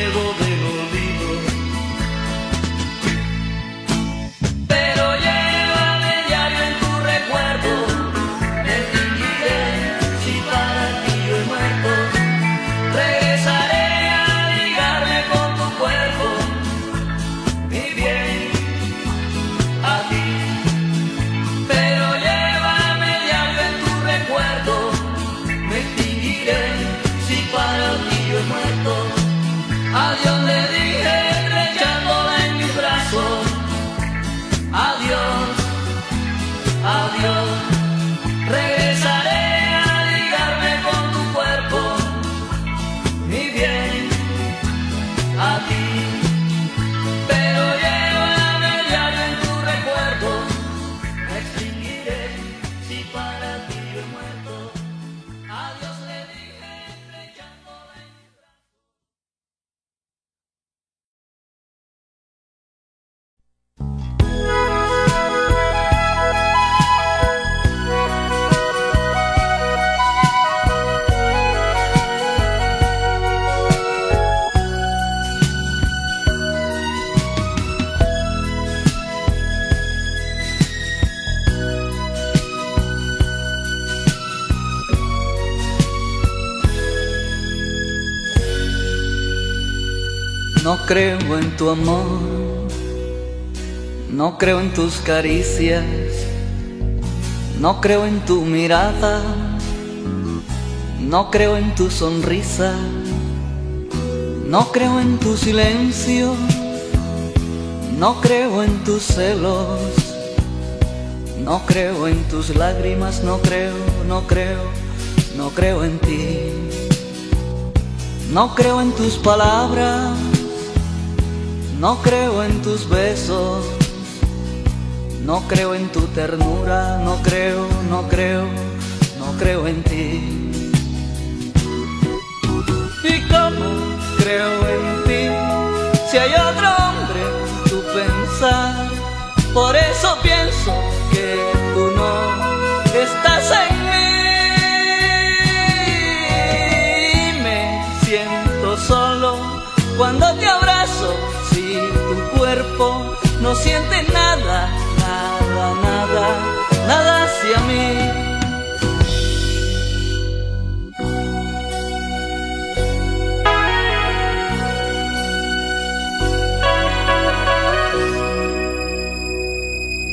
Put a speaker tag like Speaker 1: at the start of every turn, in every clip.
Speaker 1: miedo del No creo en tu amor, no creo en tus caricias, no creo en tu mirada, no creo en tu sonrisa, no creo en tu silencio, no creo en tus celos, no creo en tus lágrimas, no creo, no creo, no creo en ti. No creo en tus palabras, no creo en tus besos, no creo en tu ternura, no creo, no creo, no creo en ti. ¿Y cómo creo en ti si hay otro hombre en tu pensar? Por eso pienso no siente nada, nada, nada, nada hacia mí.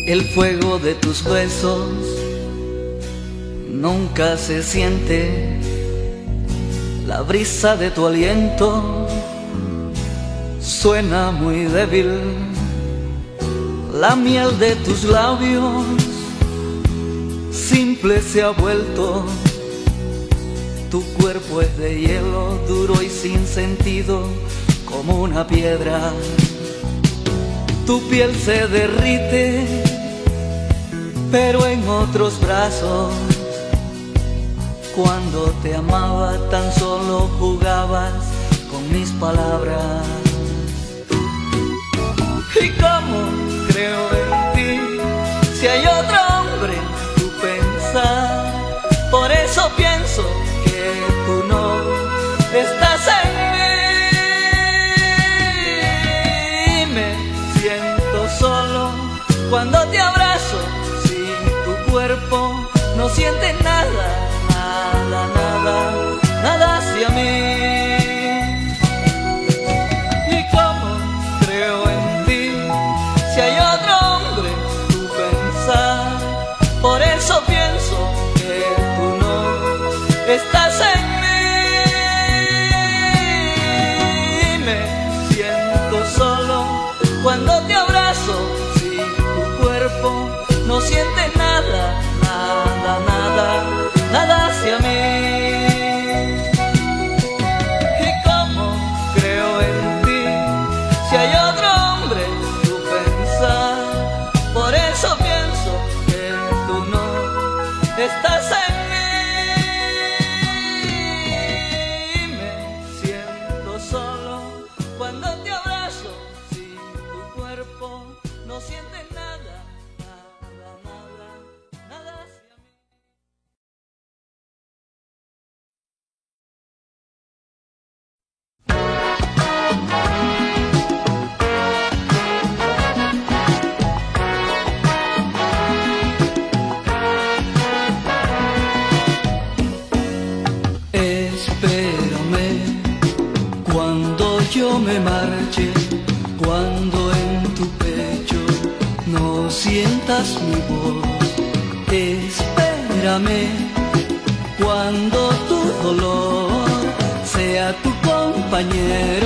Speaker 1: El fuego de tus besos nunca se siente. La brisa de tu aliento suena muy débil la miel de tus labios simple se ha vuelto. Tu cuerpo es de hielo duro y sin sentido como una piedra. Tu piel se derrite, pero en otros brazos. Cuando te amaba tan solo jugabas con mis palabras. little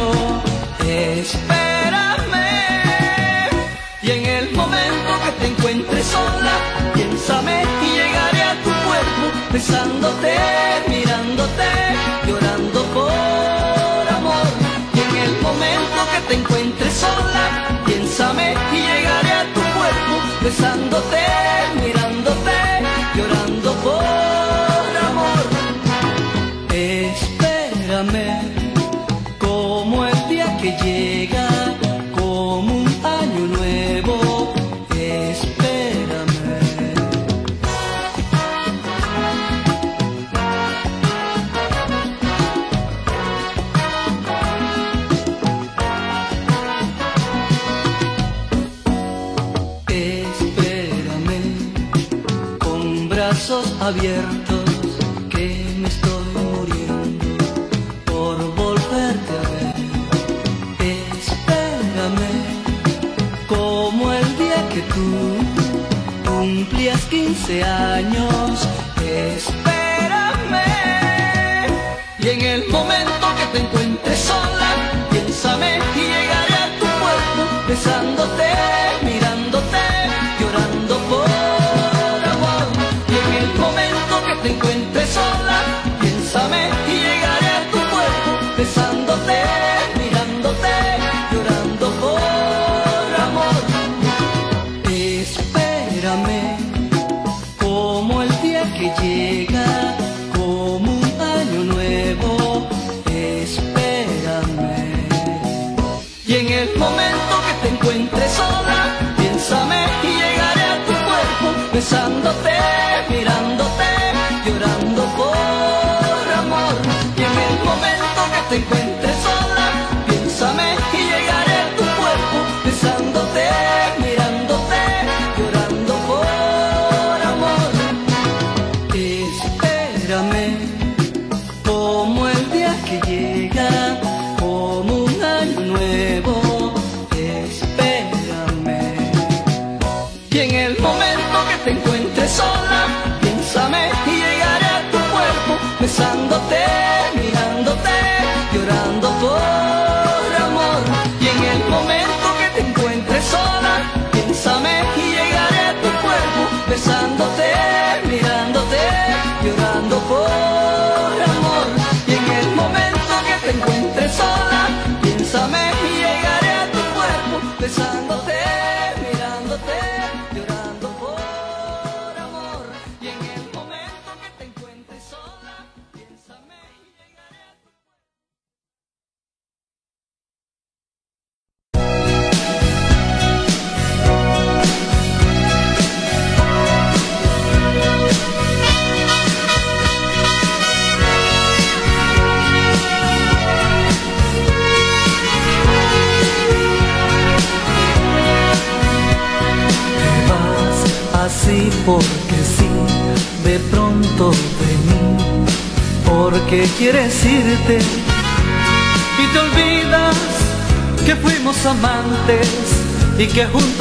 Speaker 1: yo. Espérame. Y en el momento que te encuentres sola, piénsame y llegaré a tu cuerpo, besándote, mirándote, llorando por amor. Y en el momento que te encuentres sola, piénsame y llegaré a tu cuerpo, besándote. abiertos que me estoy muriendo por volverte a ver. Espérame como el día que tú cumplías 15 años. so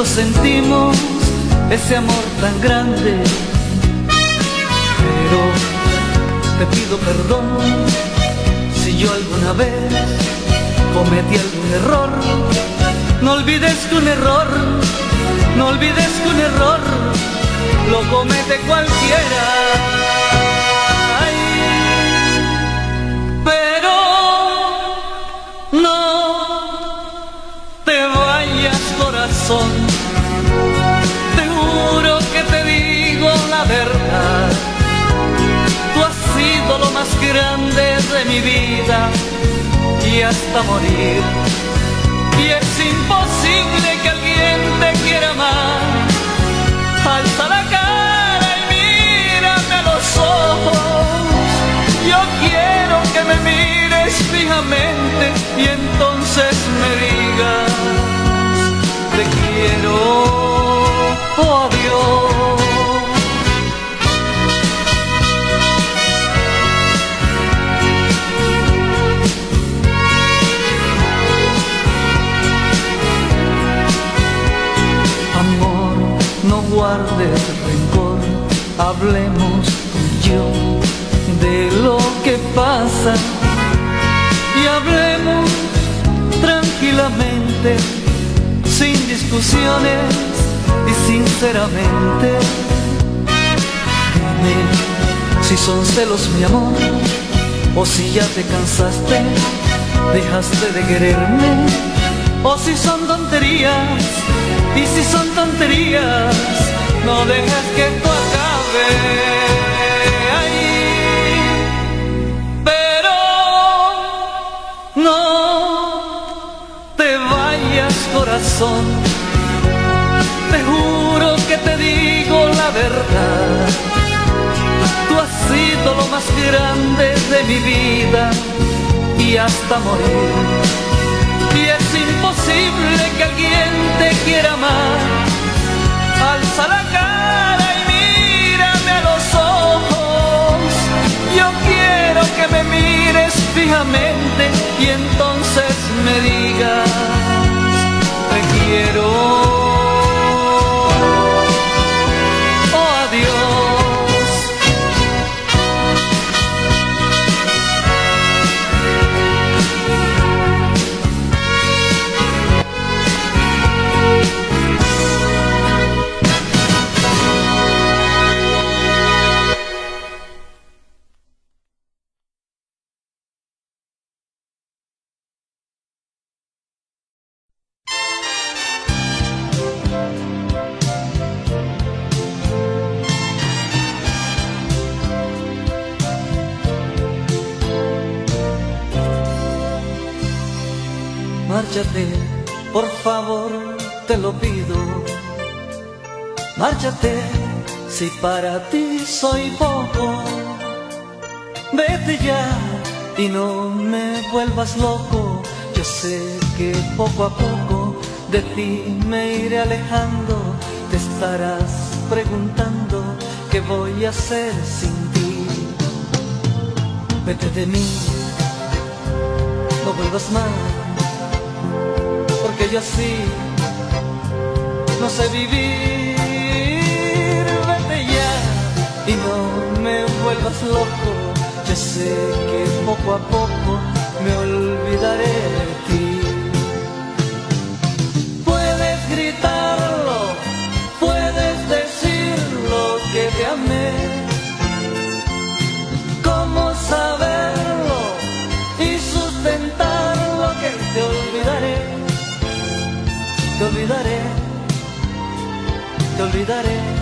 Speaker 1: sentimos ese amor tan grande. Pero te pido perdón si yo alguna vez cometí algún error. No olvides que un error, no olvides que un error lo comete cualquiera. De mi vida y hasta morir. Y es imposible que alguien te quiera más. Alza la cara y mírame a los ojos. Yo quiero que me mires fijamente y entonces hablemos tú yo de lo que pasa y hablemos tranquilamente, sin discusiones y sinceramente. Dime si son celos mi amor o si ya te cansaste, dejaste de quererme o si son tonterías y si son tonterías no dejes que esto te vayas corazón. Te juro que te digo la verdad. Tú has sido lo más grande de mi vida y hasta morir. Y es imposible que alguien te quiera más. Alza la fijamente y entonces me digas, te quiero. Para ti soy poco. Vete ya y no me vuelvas loco. Yo sé que poco a poco de ti me iré alejando. Te estarás preguntando qué voy a hacer sin ti. Vete de mí, no vuelvas más porque yo así no sé vivir. Loco. Yo sé que poco a poco me olvidaré de ti. Puedes gritarlo, puedes decirlo que te amé. ¿Cómo saberlo y sustentarlo que te olvidaré? te olvidaré, te olvidaré.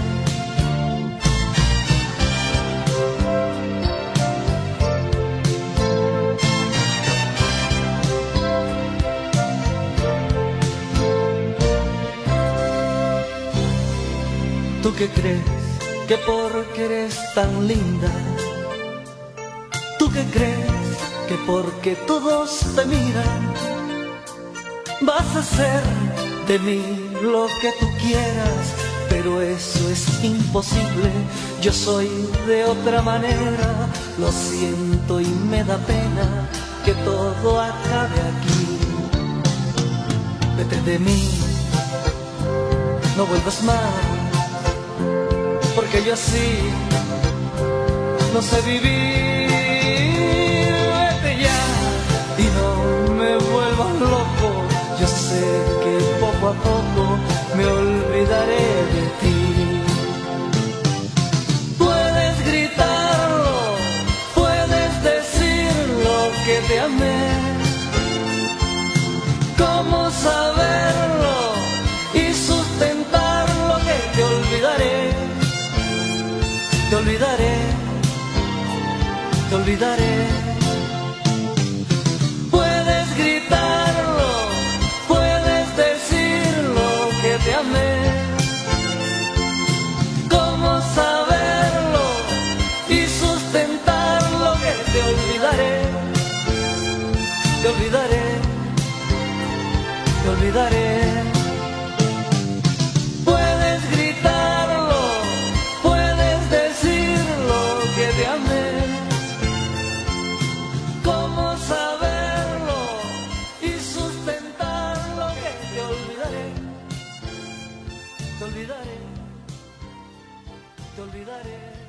Speaker 1: ¿Tú qué crees que porque eres tan linda? ¿Tú qué crees que porque todos te miran vas a ser de mí lo que tú quieras, pero eso es imposible. Yo soy de otra manera, lo siento y me da pena que todo acabe aquí. Vete de mí, no vuelvas más, porque yo así no sé vivir. Te olvidaré. Puedes gritarlo, puedes decirlo que te amé. ¿Cómo saberlo y sustentarlo que te olvidaré? Te olvidaré, te olvidaré. Puedes gritarlo, puedes decirlo que te amé. Te olvidaré.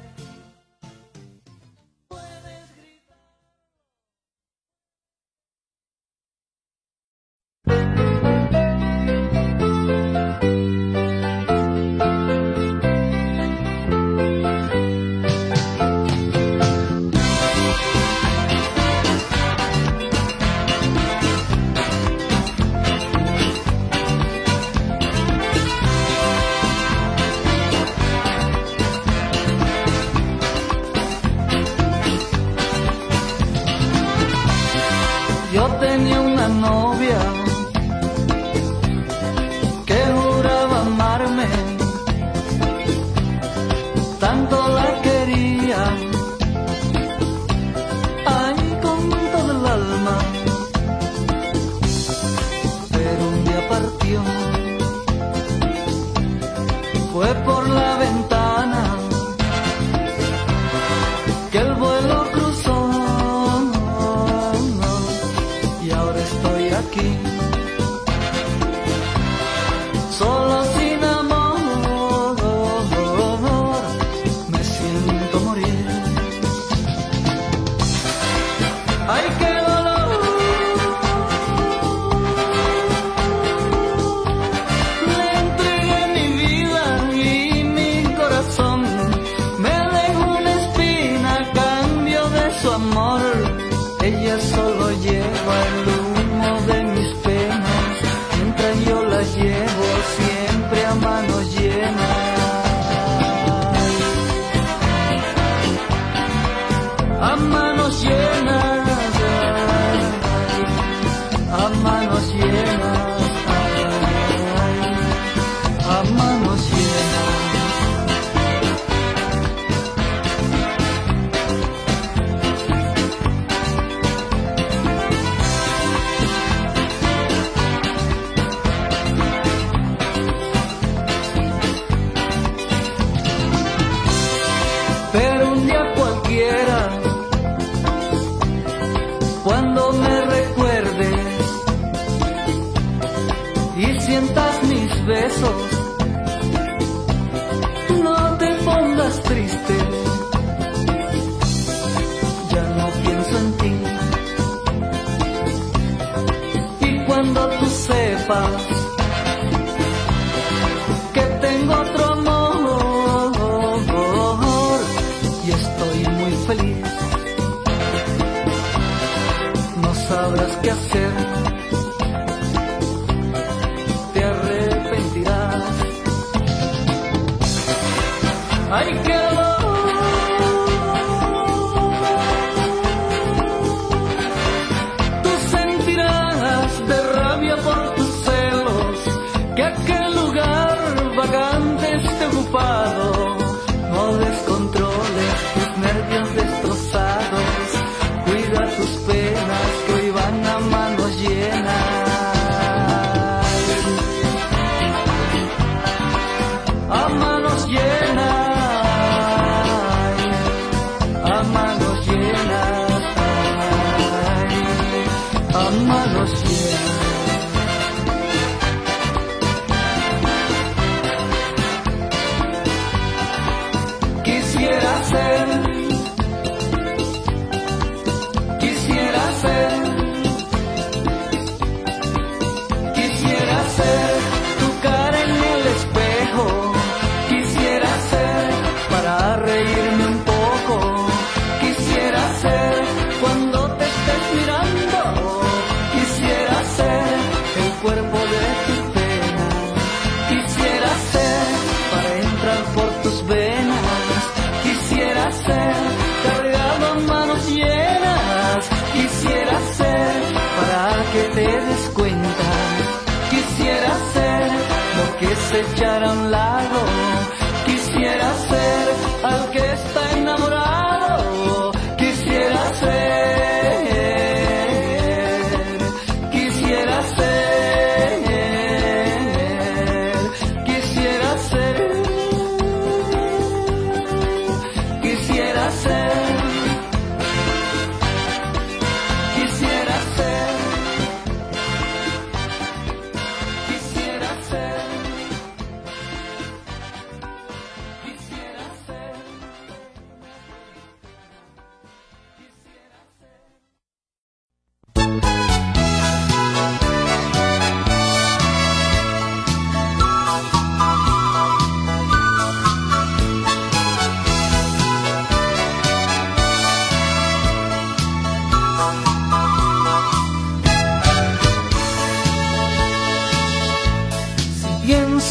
Speaker 1: Que tengo otro amor y estoy muy feliz. No sabrás qué hacer,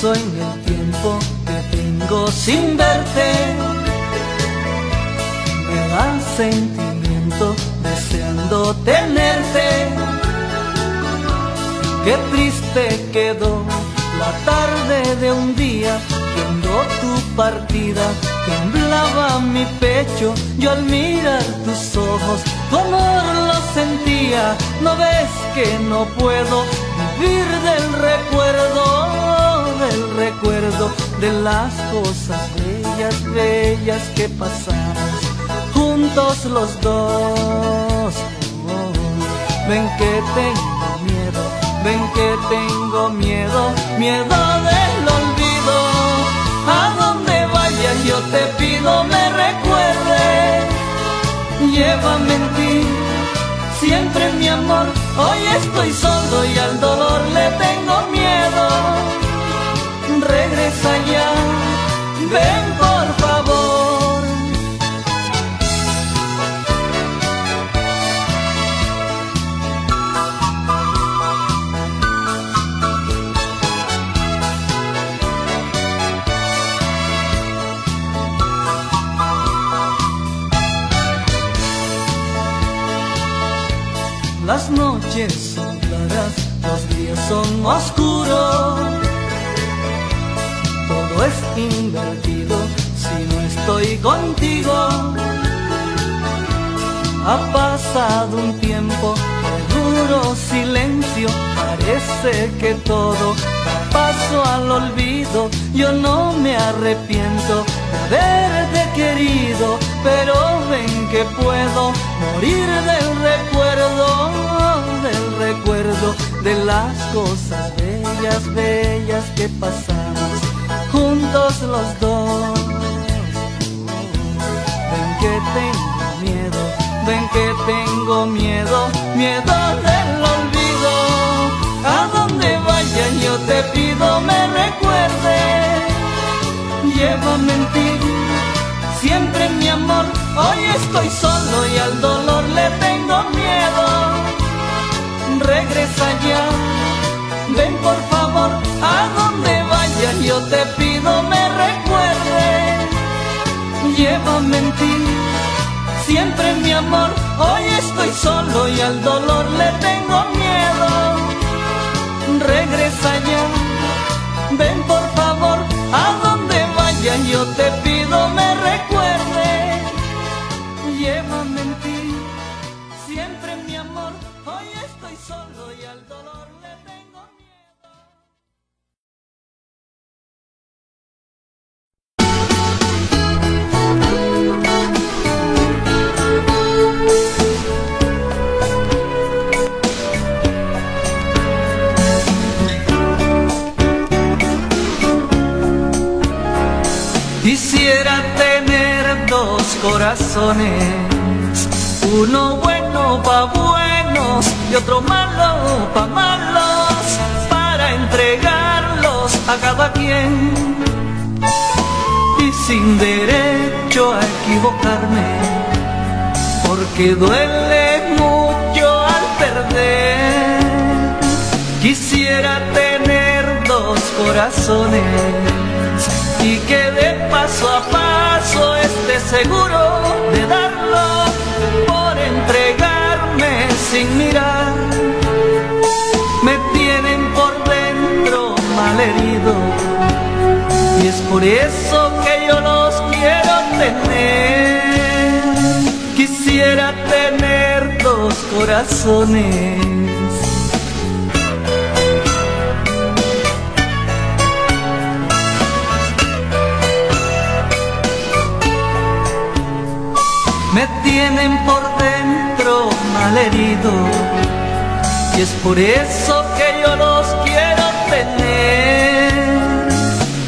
Speaker 1: En el tiempo que tengo sin verte, me da sentimiento deseando tenerte. Qué triste quedó la tarde de un día viendo tu partida. Temblaba mi pecho, yo al mirar tus ojos, tu amor lo sentía. No ves que no puedo vivir del recuerdo, del recuerdo de las cosas bellas, bellas que pasamos juntos los dos. Ven que tengo miedo, ven que tengo miedo, miedo del olvido. A donde vayas yo te pido me recuerdes, llévame en ti, siempre mi amor. Hoy estoy solo y al dolor le tengo miedo. Regresa ya, ven por favor. Las noches son claras, los días son oscuros. Invertido si no estoy contigo. Ha pasado un tiempo de duro silencio, parece que todo paso al olvido. Yo no me arrepiento de haberte querido, pero ven que puedo morir del recuerdo, del recuerdo de las cosas bellas, bellas que pasamos juntos los dos. Ven que tengo miedo, ven que tengo miedo, miedo del olvido. A donde vaya yo te pido me recuerdes, llévame en ti, siempre mi amor. Hoy estoy solo y al dolor le tengo miedo. Regresa ya, ven por favor, a donde vaya yo te pido me recuerdes, llévame en ti siempre mi amor. Hoy estoy solo y al dolor corazones, uno bueno pa' buenos y otro malo pa' malos, para entregarlos a cada quien. Y sin derecho a equivocarme, porque duele mucho al perder. Quisiera tener dos corazones y que de paso a paso esté seguro de darlo por entregarme sin mirar. Me tienen por dentro mal herido y es por eso que yo los quiero tener. Quisiera tener dos corazones tienen por dentro mal herido y es por eso que yo los quiero tener.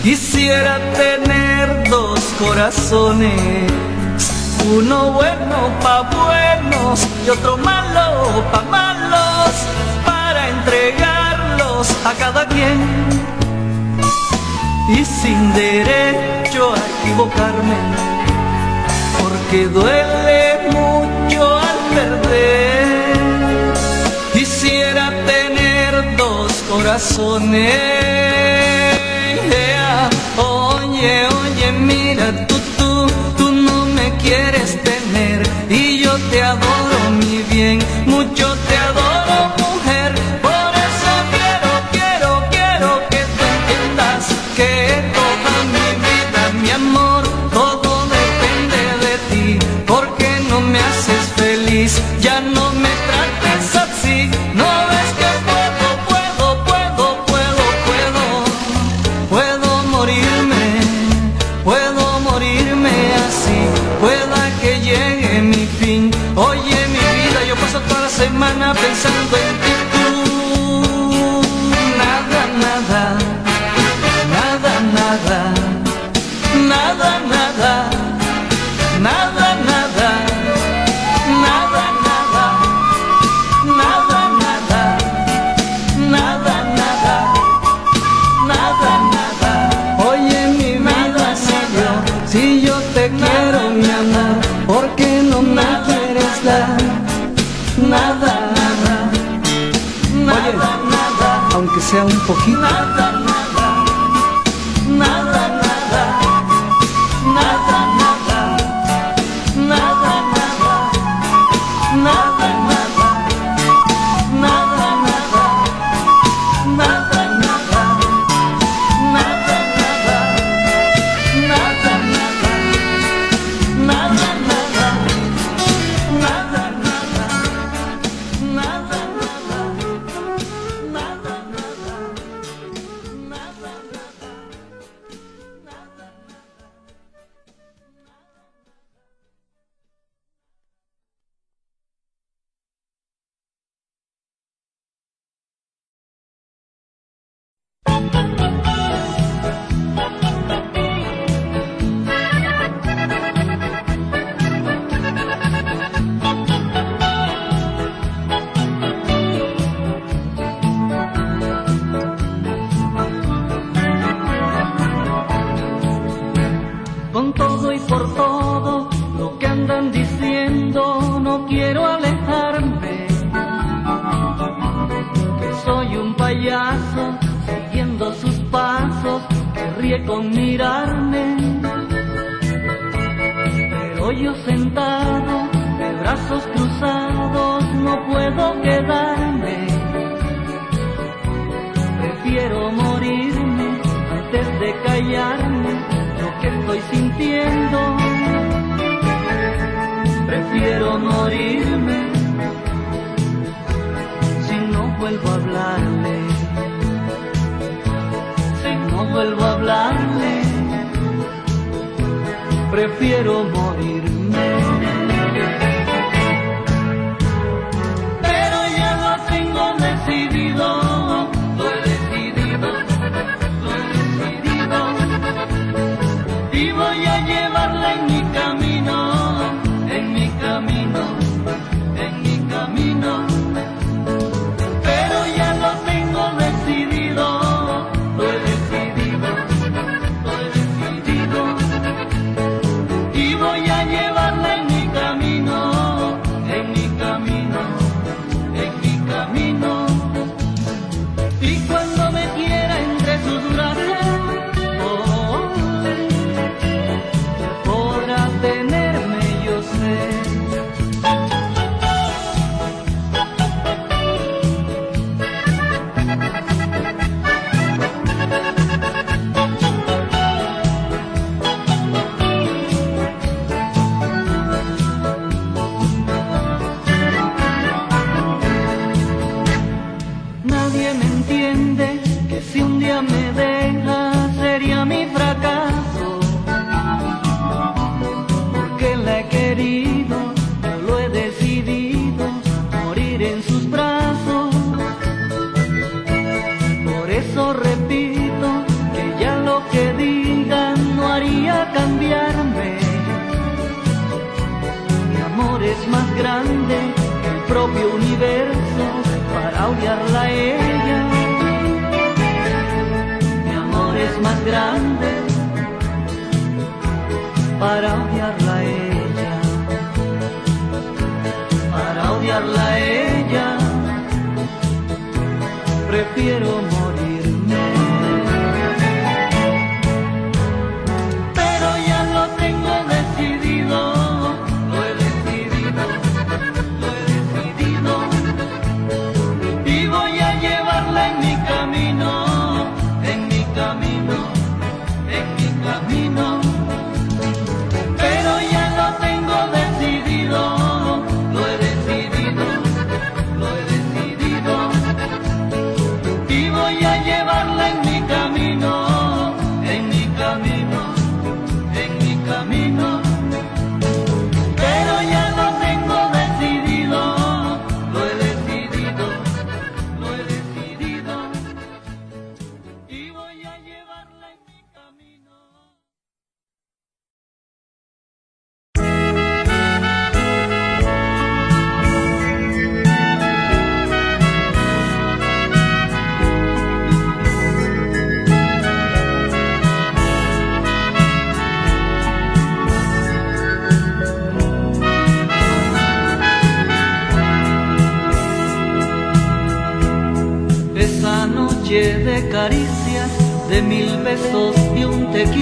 Speaker 1: Quisiera tener dos corazones, uno bueno pa' buenos y otro malo pa' malos, para entregarlos a cada quien. Y sin derecho a equivocarme. Que duele mucho al perder. Quisiera tener dos corazones. Oye, oye, mira, tú, tú, tú no me quieres tener y yo te adoro, mi bien, mucho te adoro, no me poquito. Grande el propio universo para odiarla a ella. Mi amor es más grande para odiarla a ella. Para odiarla a ella, prefiero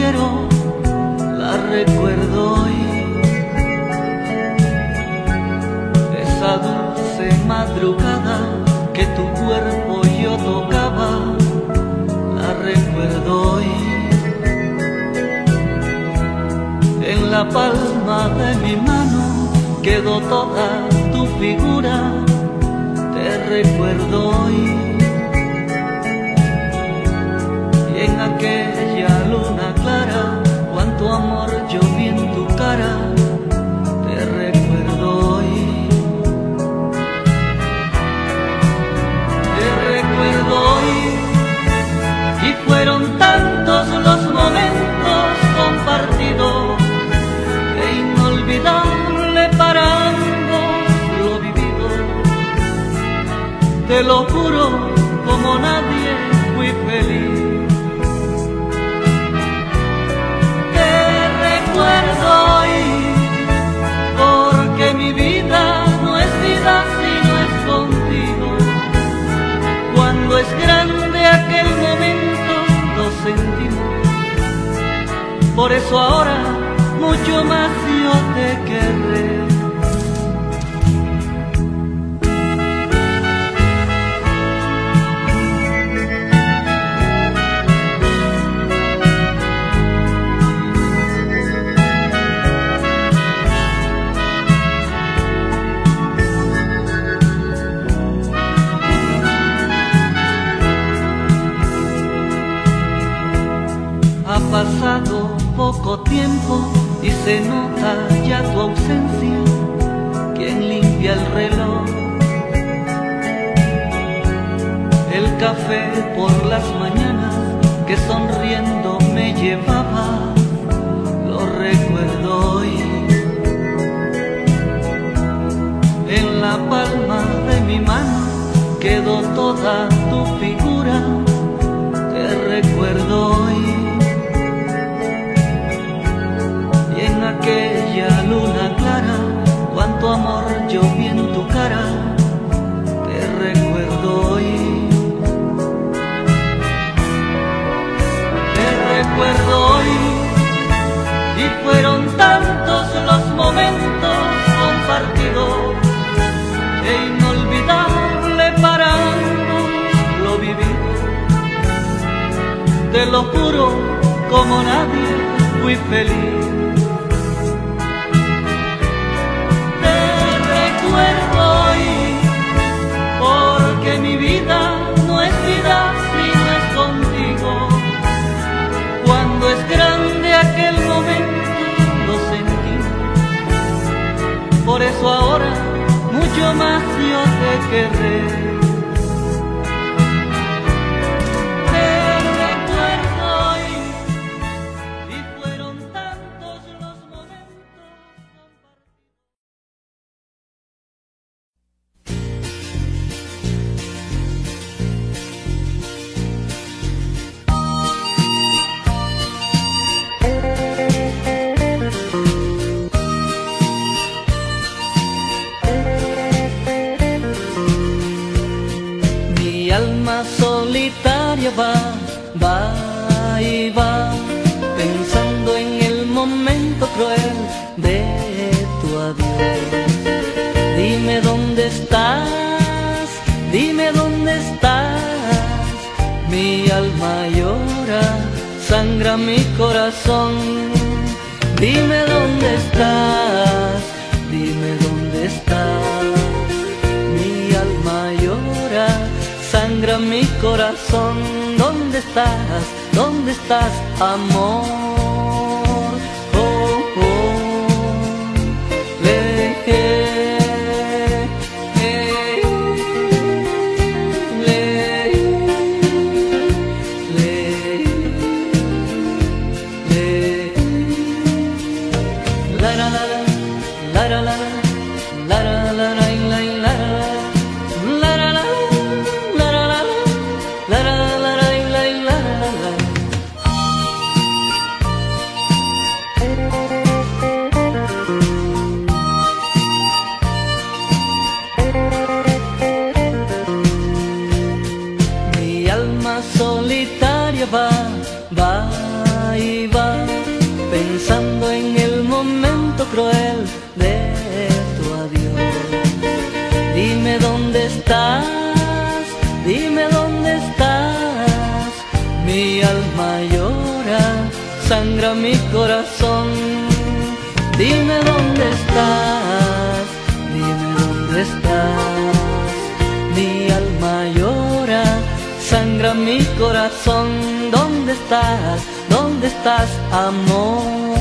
Speaker 1: quiero, la recuerdo hoy. Esa dulce madrugada que tu cuerpo yo tocaba, la recuerdo hoy. En la palma de mi mano quedó toda tu figura, te recuerdo hoy. Tu cara, te recuerdo hoy. Te recuerdo hoy, y fueron tantos los momentos compartidos, e inolvidable para ambos lo vivido. Te lo juro, eso ahora, mucho más yo te querré. Pasado poco tiempo y se nota ya tu ausencia. ¿Quién limpia el reloj? El café por las mañanas que sonriendo me llevaba, lo recuerdo hoy. En la palma de mi mano quedó toda tu figura, te recuerdo hoy. lo juro, como nadie fui feliz. Te recuerdo hoy, porque mi vida no es vida si no es contigo. Cuando es grande aquel momento lo sentí, por eso ahora mucho más yo te querré. Dime dónde estás, dime dónde estás, mi alma llora, sangra mi corazón. ¿Dónde estás? ¿Dónde estás, amor? Mi corazón. Dime dónde estás, dime dónde estás. Mi alma llora, sangra mi corazón. ¿Dónde estás? ¿Dónde estás, amor?